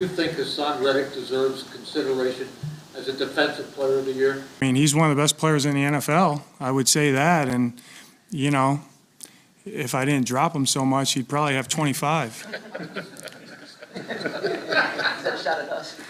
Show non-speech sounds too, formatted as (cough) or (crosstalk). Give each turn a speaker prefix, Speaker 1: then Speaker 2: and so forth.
Speaker 1: Do You think Haason Reddick deserves consideration as a defensive player of the year?
Speaker 2: I mean, he's one of the best players in the NFL. I would say that. And, you know, if I didn't drop him so much, he'd probably have 25. (laughs)
Speaker 3: Is that a shot at us?